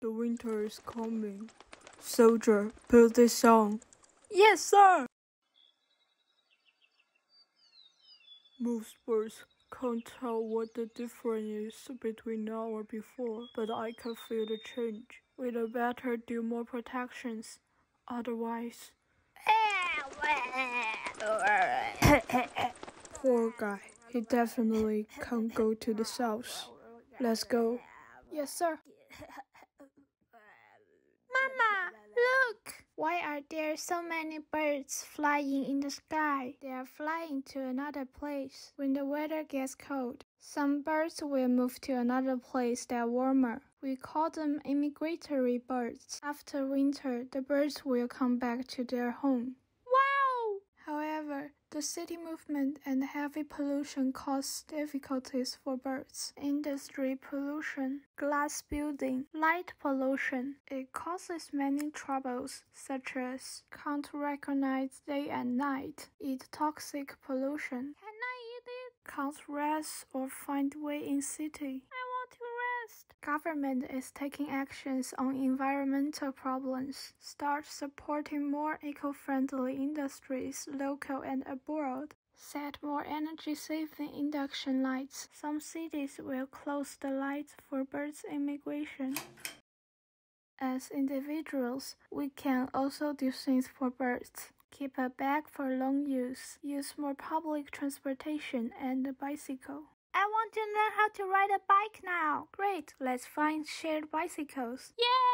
The winter is coming. Soldier, put this on. Yes, sir. Most birds can't tell what the difference is between now or before, but I can feel the change. We'd better do more protections. Otherwise, poor guy. He definitely can't go to the south. Let's go. Yes, sir. Why are there so many birds flying in the sky? They are flying to another place. When the weather gets cold, some birds will move to another place that warmer. We call them immigratory birds. After winter, the birds will come back to their home. However, the city movement and heavy pollution cause difficulties for birds. Industry pollution, glass building, light pollution. It causes many troubles such as can't recognize day and night, eat toxic pollution, Can I eat it? can't rest or find way in city. I Government is taking actions on environmental problems. Start supporting more eco-friendly industries, local and abroad. Set more energy-saving induction lights. Some cities will close the lights for birds immigration. As individuals, we can also do things for birds. Keep a bag for long use. Use more public transportation and bicycle. I want to learn how to ride a bike now. Great, let's find shared bicycles. Yay!